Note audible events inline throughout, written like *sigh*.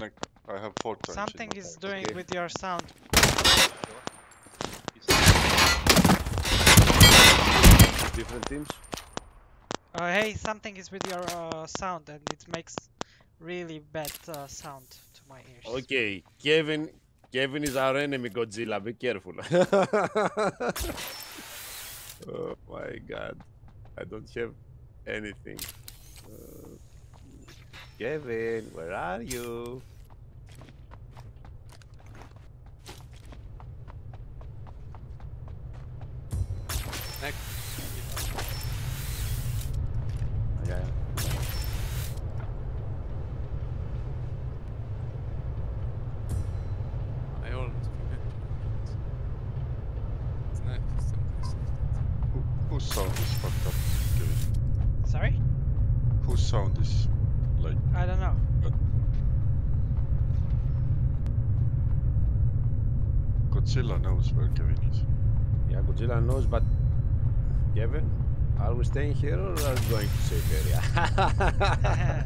Like, I have four times. Something is life, doing okay? with your sound. Different teams. Uh, hey, something is with your uh, sound and it makes really bad uh, sound to my ears. Okay, Kevin. Kevin is our enemy, Godzilla. Be careful. *laughs* oh my god. I don't have anything. Kevin, where are you? Next. Yeah. I always forget. It's nice if somebody says that. Who, whose sound is fucked up? Kevin? Sorry? Whose sound is like? I don't know. Godzilla knows where Kevin is. Yeah, Godzilla knows, but Kevin, are we staying here or are we going to safe area? *laughs*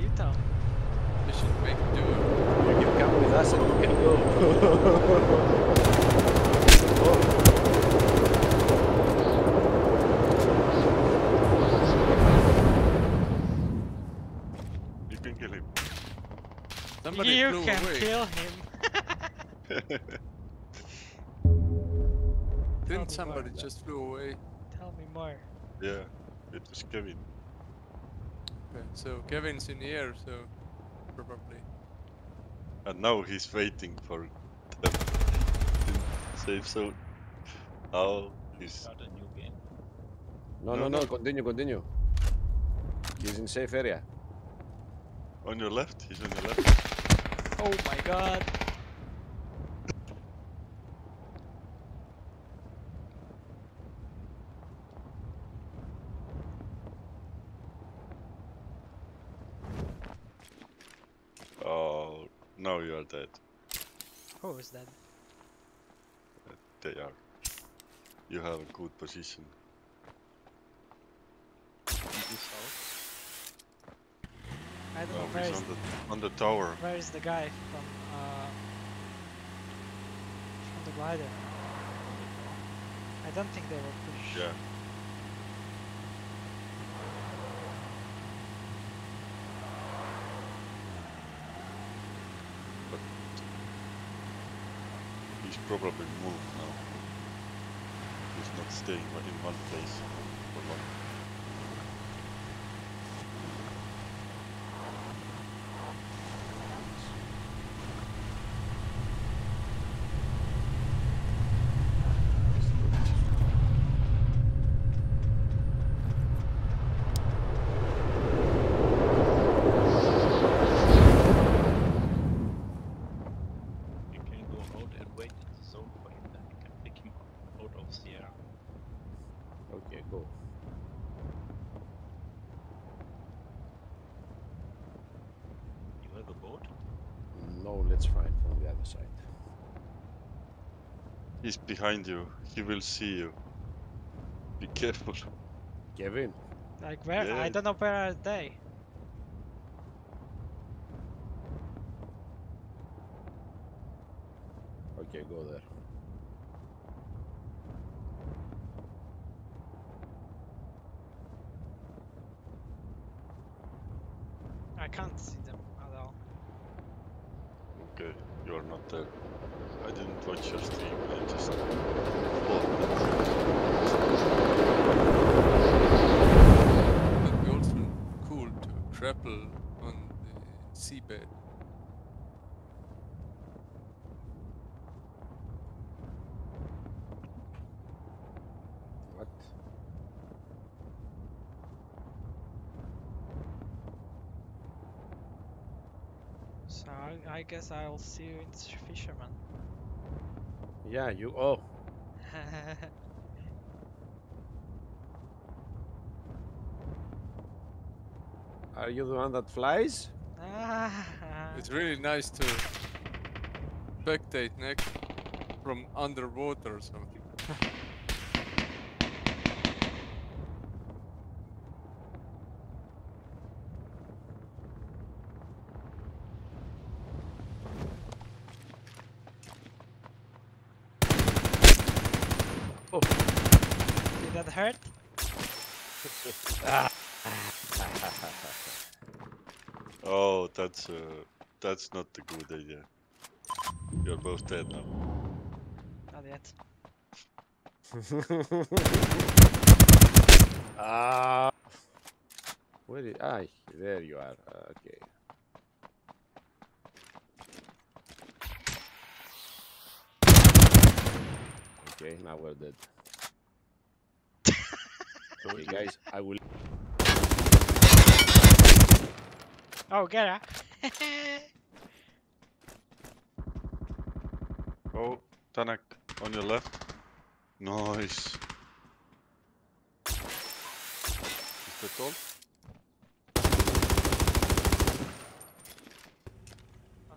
you tell. We should make do. you can come with us and we can go. oh. You can kill him. Somebody you can away. kill him. Tell *laughs* me Didn't more. somebody just flew away? Tell me more. yeah, it was Kevin. Okay, so Kevin's in the air, so probably. And now he's waiting for them in safe zone. Oh, he's Start a new game. No, No, no, no, no. continue, continue. He's in safe area. on your left. He's on your left. Oh my god. Oh, now you are dead. Who is dead? They are. You have a good position. I don't know Oh, where is, on the on the tower. where is the guy from uh from the glider. I don't think they will push. Yeah. He's probably moved now. He's not staying in one place for long. You can go out and wait in the zone for him, then you can pick him up out of the air. Okay, go. You have a boat? No, let's find from the other side. He's behind you. He will see you. Be careful. Kevin, Like where? I don't know where are they. okay, go there. I can't see them at all. Okay, you are not there. I didn't watch your stream. I just. It would be also cool to grapple on the seabed. What? So I, I guess I'll see you in Fisherman. Yeah, you. Oh, *laughs* Are you the one that flies? Ah. it's really nice to spectate next from underwater or something. oh. Did that hurt? Oh, that's uh, that's not a good idea. You're both dead now. Not yet. *laughs* Ah. Where is? Ah, there you are. Uh, okay. Okay, now we're dead. *laughs* okay, guys, I will. Oh, get her. *laughs* Oh, Tanak, on your left. Nice. Is that all?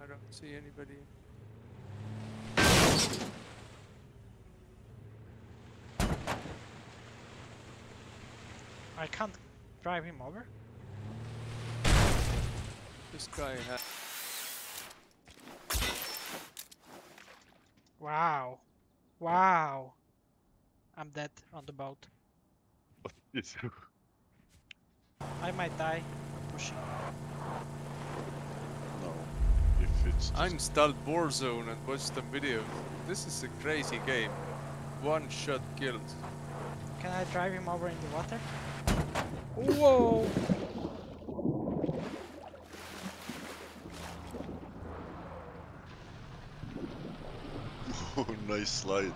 I don't see anybody. I can't drive him over. This guy had. Wow. Wow. I'm dead on the boat. *laughs* Yes. I might die. I'm pushing. no. If it's I just- installed Warzone and watched some videos. This is a crazy game. One shot kills. Can I drive him over in the water? Whoa! Oh, nice slide.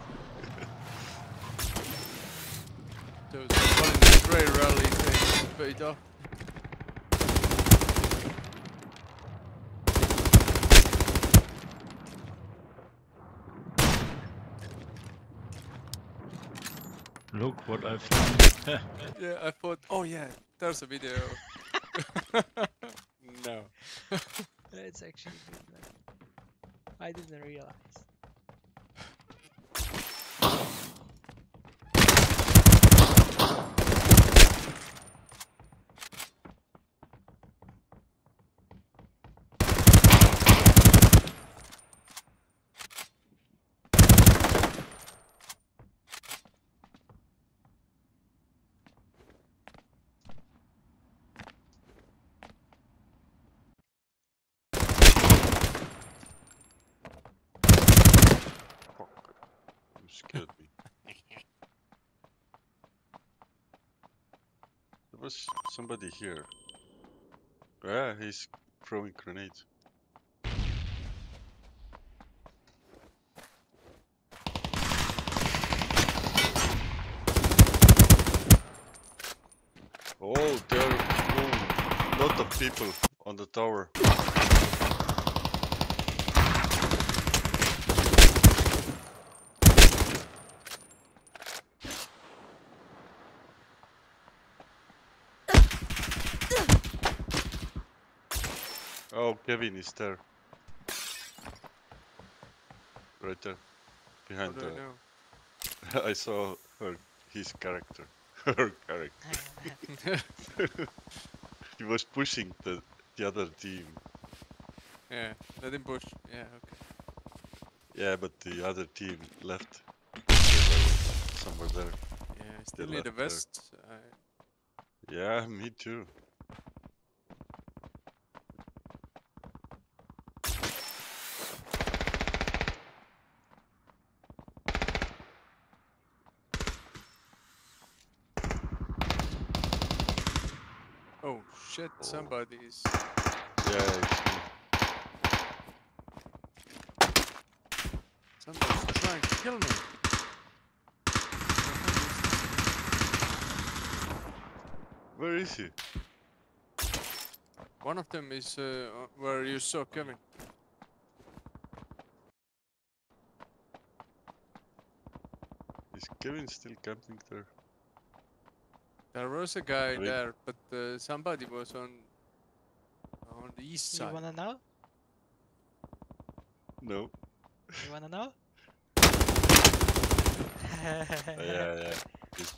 Those one spray rally things paid off. Look what I found. *laughs* Yeah, I thought, oh yeah, there's a video. *laughs* *laughs* no. It's actually good. man. I didn't realize. There was somebody here. Yeah, he's throwing grenades. Oh, there are a lot of people on the tower. Oh, Kevin is there. Right there. Behind I the... know? *laughs* I saw her, his character. *laughs* Her character. *laughs* He was pushing the, the other team. Yeah, let him push. Yeah, okay. Yeah, but the other team left. Somewhere there. Yeah, I still They need a vest. I, Yeah, me too. oh shit, Oh. somebody's. Yeah. Somebody's trying to kill me. Where is he? One of them is uh, uh, where you saw Kevin. Is Kevin still camping there? There was a guy Wait. there, but uh, somebody was on on the east side. You wanna know? No. You wanna know? Uh, *laughs* yeah, yeah. *laughs* He's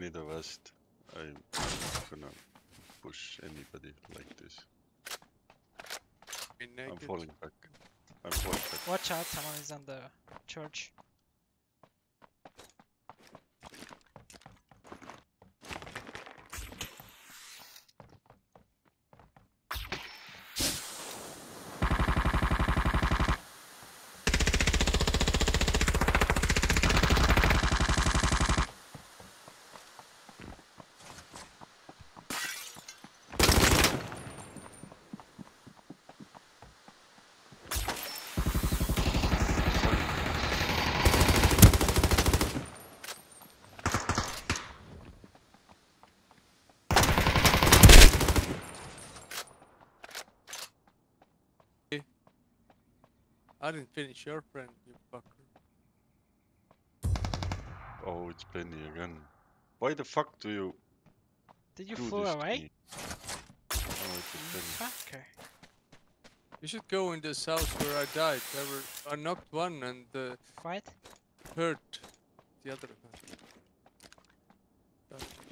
there. I need a vest. I'm not gonna push anybody like this. I'm falling back. I'm falling back. Watch out, someone is on the church. I didn't finish your friend, you fucker. Oh, it's Penny again. Why the fuck do you Did you do flew this to away? Oh, it's You Penny. fucker. You should go in this house where I died. There were I knocked one and uh, Fight? hurt the other guy. Died.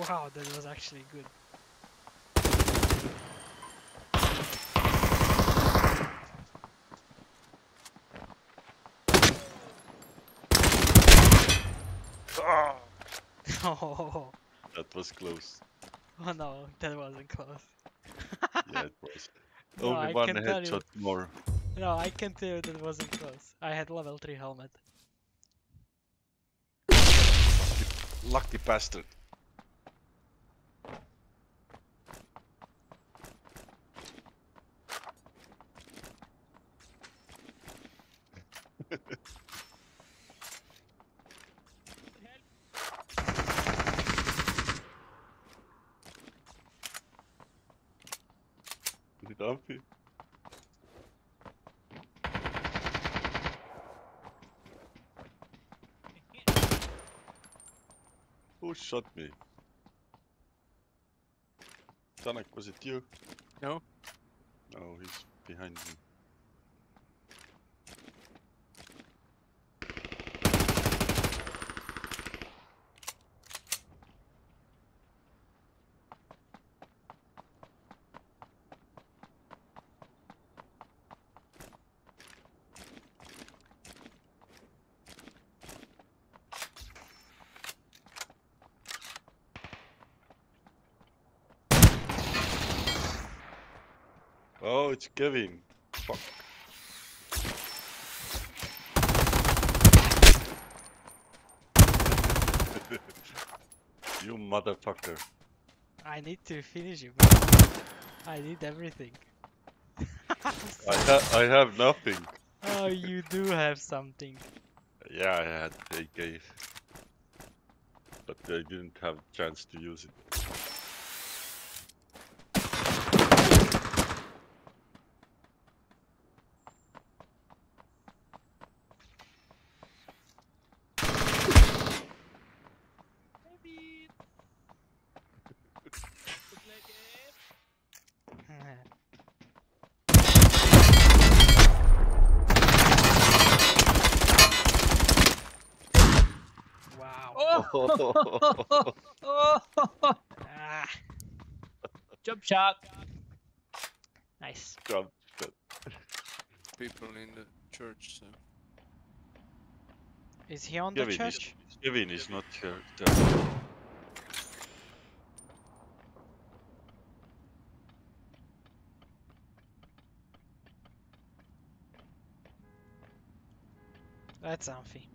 Wow, that was actually good. Oh, *laughs* That was close. *laughs* oh no, that wasn't close. *laughs* Yeah, it was. No, Only I one tell you. headshot more. No, I can tell you that wasn't close. I had level 3 helmet. Lucky bastard. It Who shot me? Tanak, was it you? No. No, he's behind me. Oh, it's Kevin. Fuck. *laughs* you motherfucker. I need to finish you. I need everything. *laughs* I, ha I have nothing. oh, you do have something. Yeah, I had AK. But I didn't have chance to use it. wow. Oh, Ah, *laughs* jump shot. nice. Jump. People in the church, so Is he on the Kevin is, church? Kevin is not here. There. That's Amphi.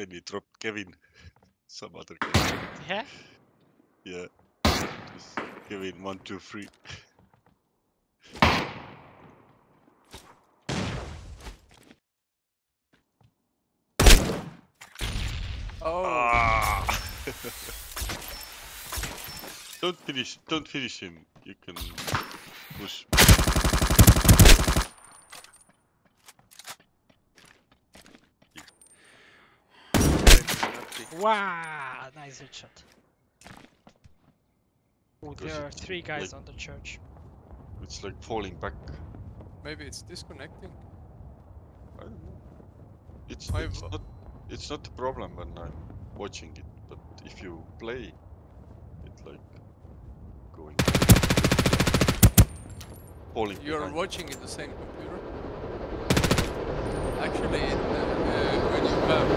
When he dropped Kevin. *laughs* Some other guy. Yeah? Yeah. Just Kevin one two three. Oh, Ah! *laughs* don't finish don't finish him. You can push. Wow, nice headshot. Oh, there are three guys like- on the church. It's like falling back. maybe it's disconnecting. I don't know. It's, it's not it's not a problem when I'm watching it, but if you play, it's like going falling You're behind. watching it the same computer. Actually, in, uh, uh, when you have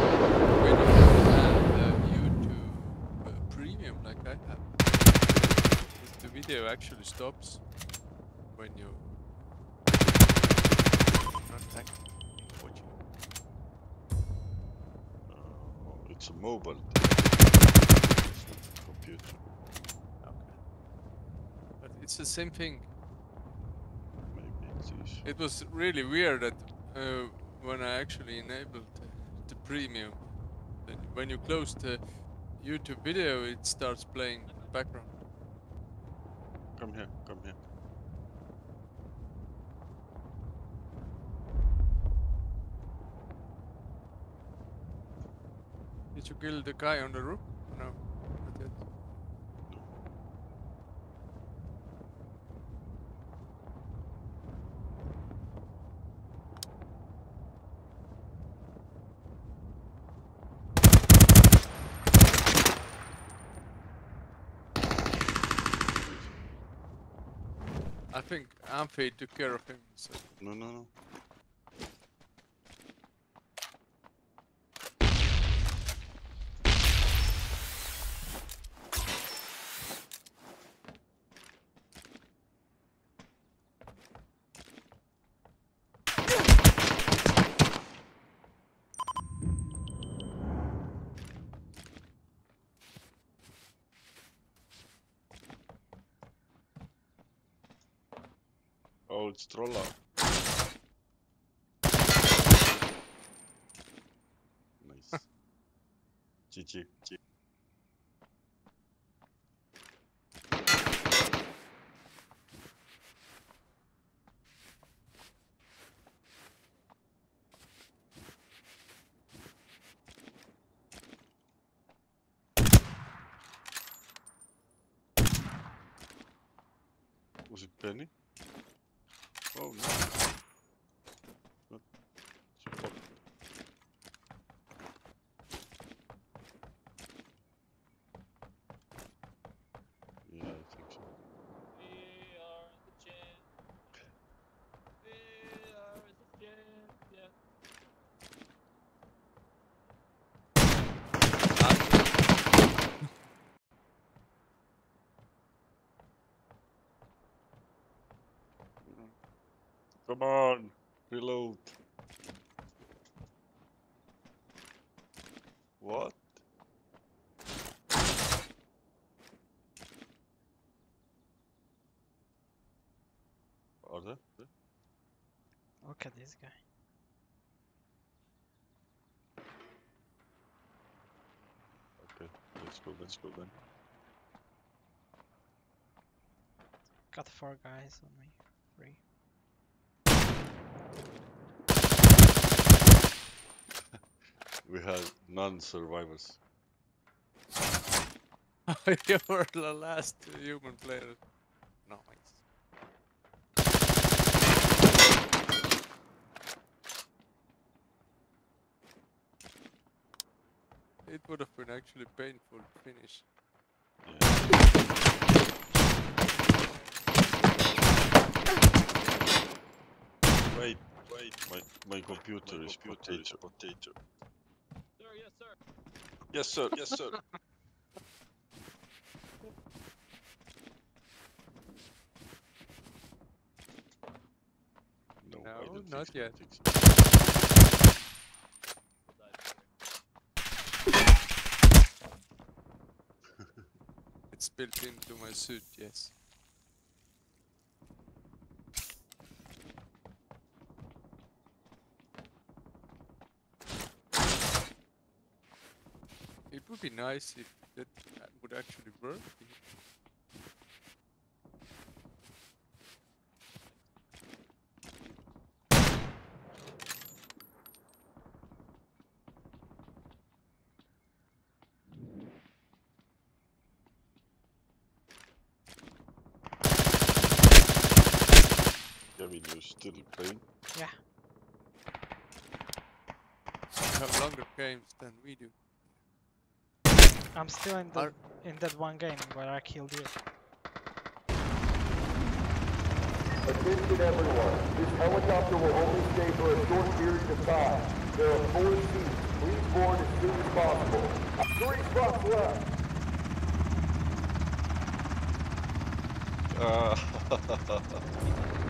when you have uh, YouTube uh, Premium like I have, it- the video actually stops when you not watching. Uh, it's a mobile. It's not a computer. Okay. But it's the same thing. Maybe it's easy. It was really weird that uh, when I actually enabled the, the premium, then when you close the YouTube video, it starts playing background. Come here, come here. Did you kill the guy on the roof? No, not yet. I think Amphi took care of him, so No, no, no. Oh, it's Trolla. Nice. *laughs* GG. G- Was it Penny? Oh no. Not support. Yeah, I think so. We are the champ. We are the champion. Come on, reload. What? Are there? Look at this guy. Okay, let's go, let's go then. Got four guys on me. Three. *laughs* We have non-survivors. *laughs* you were the last human player. Nice. It would have been actually painful to finish. Yeah. Wait, wait, my my computer is potato. potato. Sir, yes, sir. Yes, sir. Yes, sir. *laughs* no, I No, don't not think so, yet. think so. Died, sorry. It's built into my suit, yes. It would be nice if that would actually work you're still playing? Yeah. You have longer games than we do. I'm still in the Are- in that one game where I killed you. Attention everyone, this helicopter will only stay for a short period of time. There are four seats. Please board as soon as possible. Three spots left. Uh, *laughs* *laughs*